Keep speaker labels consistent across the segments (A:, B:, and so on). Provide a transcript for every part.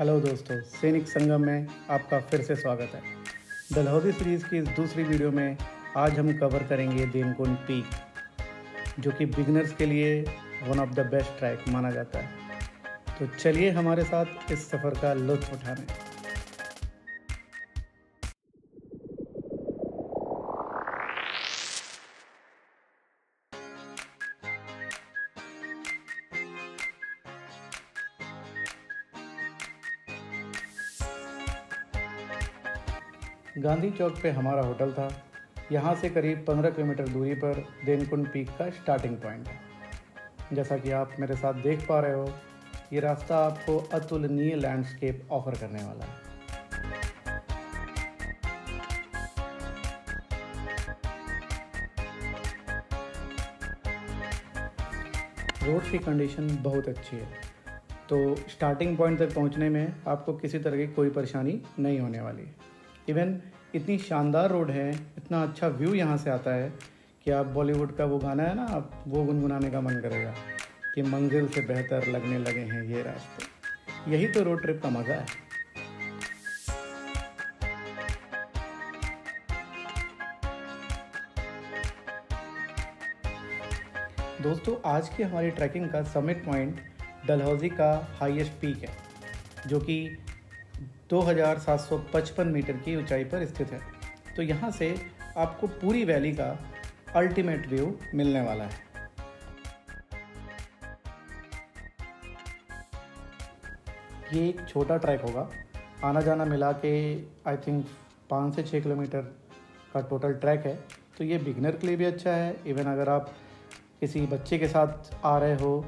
A: Hello दोस्तों, सैनिक संगम में आपका फिर से स्वागत है। डलहौजी सीरीज़ की इस दूसरी वीडियो में आज हम कवर करेंगे देनकुंड पीक, जो कि बिगनर्स के लिए one of the best trek माना जाता है। तो चलिए हमारे साथ इस सफ़र का लुत्फ उठाने। गांधी चौक पे हमारा होटल था। यहाँ से करीब 15 किलोमीटर दूरी पर देनकुंड पीक का स्टार्टिंग पॉइंट है। जैसा कि आप मेरे साथ देख पा रहे हो, ये रास्ता आपको अतुलनीय लैंडस्केप ऑफ़र करने वाला है। रोड की कंडीशन बहुत अच्छी है। तो स्टार्टिंग पॉइंट तक पहुँचने में आपको किसी तरह की कोई परेशानी नहीं होने वाली है। इवन इतनी शानदार रोड है, इतना अच्छा व्यू यहाँ से आता है कि आप बॉलीवुड का वो गाना है ना, आप वो गुनगुनाने का मन करेगा कि मंजिल से बेहतर लगने लगे हैं ये रास्ते। यही तो रोड ट्रिप का मज़ा है। दोस्तों, आज की हमारी ट्रैकिंग का समिट पॉइंट डलहौजी का हाईएस्ट पीक है, जो कि 2755 मीटर की ऊंचाई पर स्थित है। तो यहाँ से आपको पूरी वैली का अल्टीमेट व्यू मिलने वाला है। ये एक छोटा ट्रैक होगा। आना जाना मिला के आई थिंक पाँच से छः किलोमीटर का टोटल ट्रैक है। तो ये बिगनर के लिए भी अच्छा है। इवन अगर आप किसी बच्चे के साथ आ रहे हो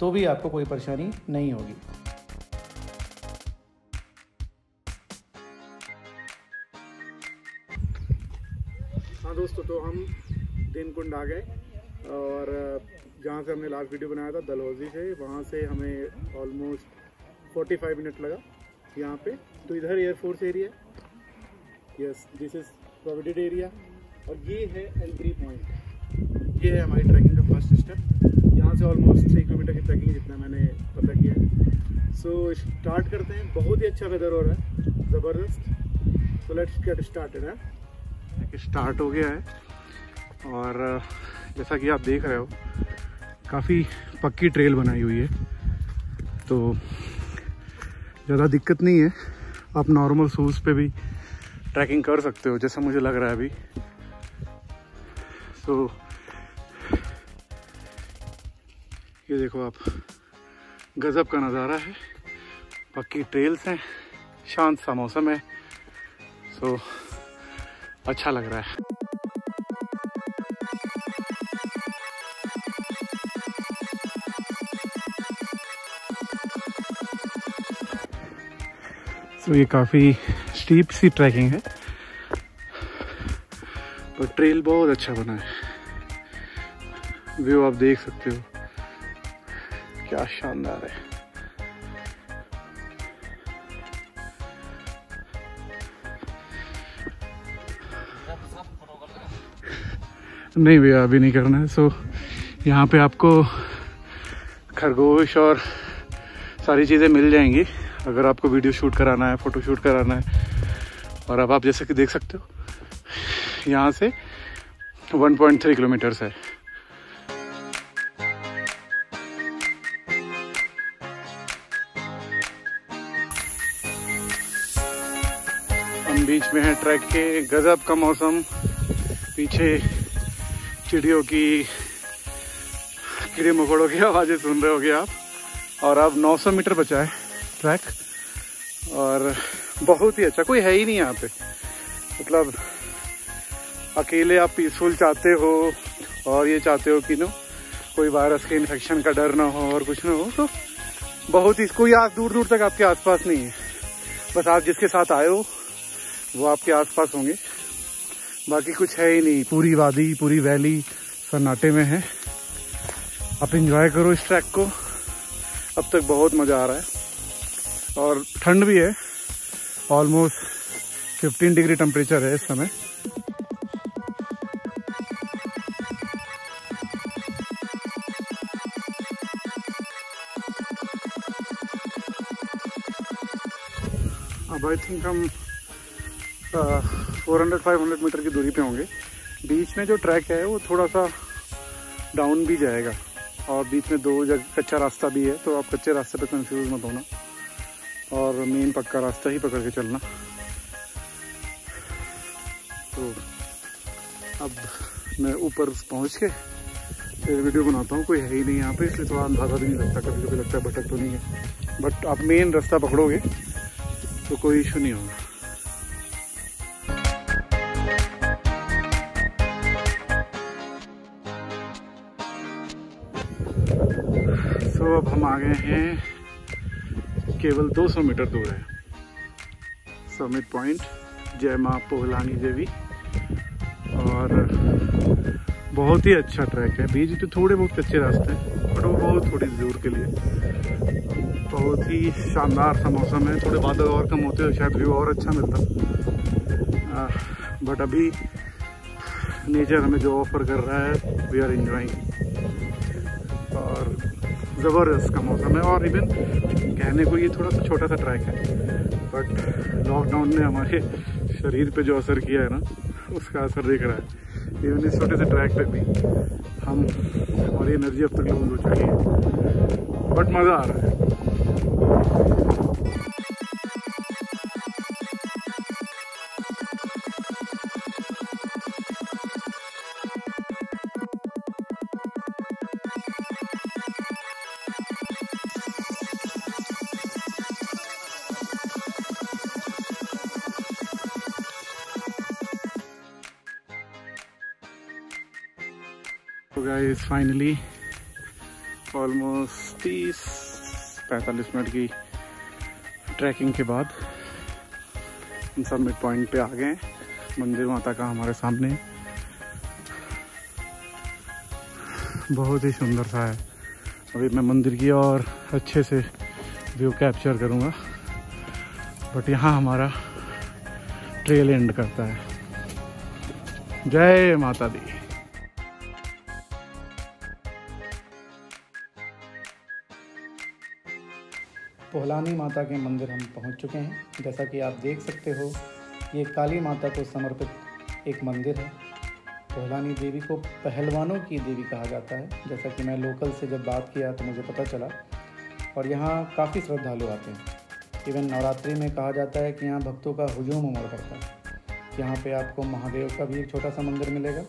A: तो भी आपको कोई परेशानी नहीं होगी। दोस्तों तो हम तीन कुंड आ गए और जहाँ से हमने लास्ट वीडियो बनाया था दलहौजी से वहाँ से हमें ऑलमोस्ट 45 मिनट लगा यहाँ पे। तो इधर air force area yes this is provided area और ये है एंट्री पॉइंट ये है हमारी ट्रैकिंग का फ़र्स्ट स्टेप यहाँ से ऑलमोस्ट थ्री किलोमीटर की ट्रैकिंग जितना मैंने पता किया है। सो so, स्टार्ट करते हैं। बहुत ही अच्छा वेदर हो रहा है। ज़बरदस्त। सो लेट्स गेट स्टार्टेड है। स्टार्ट हो गया है। और जैसा कि आप देख रहे हो, काफ़ी पक्की ट्रेल बनाई हुई है। तो ज़्यादा दिक्कत नहीं है। आप नॉर्मल शूज़ पे भी ट्रैकिंग कर सकते हो, जैसा मुझे लग रहा है अभी। तो ये देखो आप, गज़ब का नज़ारा है। पक्की ट्रेल्स हैं, शांत सा मौसम है। सो अच्छा लग रहा है। तो ये काफ़ी स्टीप सी ट्रैकिंग है। पर ट्रेल बहुत अच्छा बना है। व्यू आप देख सकते हो। क्या शानदार है। नहीं भैया, अभी नहीं करना है। सो यहाँ पे आपको खरगोश और सारी चीज़ें मिल जाएँगी। अगर आपको वीडियो शूट कराना है फ़ोटो शूट कराना है, और अब आप जैसे कि देख सकते हो, यहाँ से 1.3 किलोमीटर्स है। हम बीच में है, ट्रैक के गजब का मौसम, पीछे चिड़ियों की कीड़े मकोड़ों की आवाज़ें सुन रहे होगे आप। और अब 900 मीटर बचा है ट्रैक। और बहुत ही अच्छा कोई है ही नहीं यहाँ पे। मतलब अकेले आप पीसफुल चाहते हो और ये चाहते हो कि नो, कोई वायरस के इन्फेक्शन का डर ना हो और कुछ ना हो तो बहुत ही कोई आज दूर दूर तक आपके आसपास नहीं है। बस आप जिसके साथ आए हो, वो आपके आसपास होंगे। बाकी कुछ है ही नहीं। पूरी वादी, पूरी वैली सन्नाटे में है। आप इंजॉय करो इस ट्रैक को। अब तक बहुत मज़ा आ रहा है। और ठंड भी है। ऑलमोस्ट 15 डिग्री टेम्परेचर है इस समय। अब आई थिंक हम four hundred five hundred metre की दूरी पे होंगे। बीच में जो ट्रैक है, वो थोड़ा सा डाउन भी जाएगा और बीच में दो जगह कच्चा रास्ता भी है तो आप कच्चे रास्ते पे कंफ्यूज मत होना और मेन पक्का रास्ता ही पकड़ के चलना। तो अब मैं ऊपर पहुँच के फिर वीडियो बनाता हूँ, कोई है ही नहीं यहाँ पे, इसलिए थोड़ा अंदाज़ा भी नहीं लगता कभी कभी लगता है भटक तो नहीं है। बट आप मेन रास्ता पकड़ोगे तो कोई इशू नहीं होगा। आ गए हैं। केवल 200 मीटर दूर है। समिट पॉइंट, जय माँ पोहलानी देवी। और बहुत ही अच्छा ट्रैक है। बीच तो थोड़े बहुत कच्चे रास्ते हैं बट वो बहुत थोड़ी दूर के लिए। बहुत ही शानदार सा मौसम है। थोड़े बादल और कम होते तो शायद व्यू और अच्छा मिलता। बट अभी नेचर हमें जो ऑफ़र कर रहा है वी आर इंजॉइंग और ज़बरदस्त का मौसम है और इवन कहने को ये थोड़ा सा छोटा सा ट्रैक है। बट लॉकडाउन ने हमारे शरीर पे जो असर किया है ना, उसका असर देख रहा है। इवन इस छोटे से ट्रैक पे भी हम, हमारी एनर्जी अब तक लूज हो चुकी है। बट मज़ा आ रहा है। गाइस फाइनली ऑलमोस्ट तीस, पैंतालीस मिनट की ट्रैकिंग के बाद हम सब मिड पॉइंट पे आ गए मंदिर माता का हमारे सामने। बहुत ही सुंदर सा है। अभी मैं मंदिर की और अच्छे से व्यू कैप्चर करूँगा। बट यहाँ हमारा ट्रेल एंड करता है। जय माता दी। पोहलानी माता के मंदिर हम पहुँच चुके हैं। जैसा कि आप देख सकते हो, ये काली माता को समर्पित एक मंदिर है। पोहलानी देवी को पहलवानों की देवी कहा जाता है। जैसा कि मैं लोकल से जब बात किया तो मुझे पता चला। और यहाँ काफ़ी श्रद्धालु आते हैं। इवन नवरात्रि में कहा जाता है कि यहाँ भक्तों का हुजूम उमड़ पड़ता है। यहाँ पे आपको महादेव का भी एक छोटा सा मंदिर मिलेगा।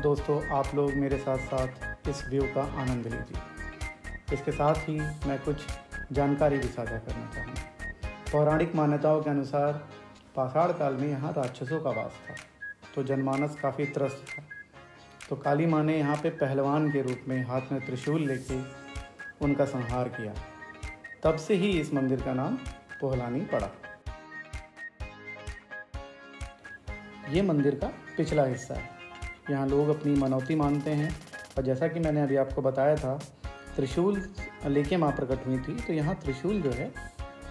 A: दोस्तों, आप लोग मेरे साथ साथ इस व्यू का आनंद लीजिए। इसके साथ ही मैं कुछ जानकारी भी साझा करना चाहूँगा। पौराणिक मान्यताओं के अनुसार पाषाण काल में यहाँ राक्षसों का वास था तो जनमानस काफ़ी त्रस्त था। तो काली माँ ने यहाँ पे पहलवान के रूप में हाथ में त्रिशूल लेके उनका संहार किया। तब से ही इस मंदिर का नाम पोहलानी पड़ा। ये मंदिर का पिछला हिस्सा है। यहाँ लोग अपनी मनौती मानते हैं। और जैसा कि मैंने अभी आपको बताया था त्रिशूल लेके माँ प्रकट हुई थी तो यहाँ त्रिशूल जो है,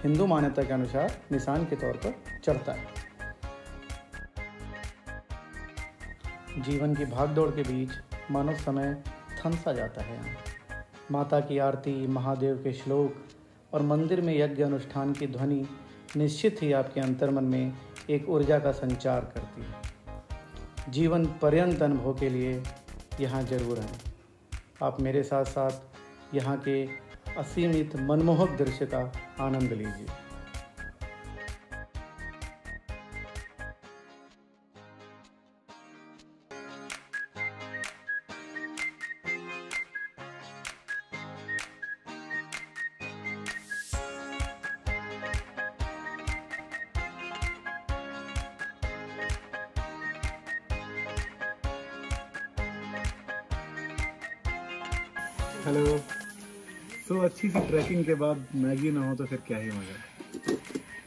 A: हिंदू मान्यता के अनुसार निशान के तौर पर चढ़ता है। जीवन की भागदौड़ के बीच मानव समय थम सा जाता है यहाँ। माता की आरती, महादेव के श्लोक और मंदिर में यज्ञ अनुष्ठान की ध्वनि निश्चित ही आपके अंतर्मन में एक ऊर्जा का संचार करती है। जीवन पर्यंत अनुभव के लिए यहाँ ज़रूर हैं आप मेरे साथ साथ यहाँ के असीमित मनमोहक दृश्य का आनंद लीजिए। हेलो। तो अच्छी सी ट्रैकिंग के बाद मैगी ना हो तो फिर क्या ही मज़ा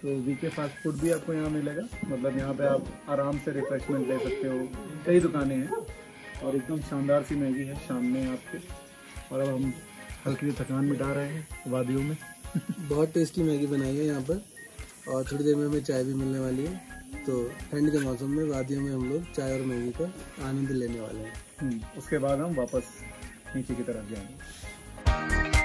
A: तो वीके फास्ट फ़ूड भी आपको यहाँ मिलेगा। मतलब यहाँ पे आप आराम से रिफ्रेशमेंट ले सकते हो। कई दुकानें हैं और एकदम शानदार सी मैगी है शाम में आपके। और अब हम हल्की थकान मिटा रहे हैं वादियों में।
B: बहुत टेस्टी मैगी बनाई है यहाँ पर। और थोड़ी देर में हमें चाय भी मिलने वाली है। तो ठंड के मौसम में वादियों में हम लोग चाय और मैगी का आनंद लेने वाले हैं।
A: हम्म, उसके बाद हम वापस नीचे की तरफ़ जाएँगे।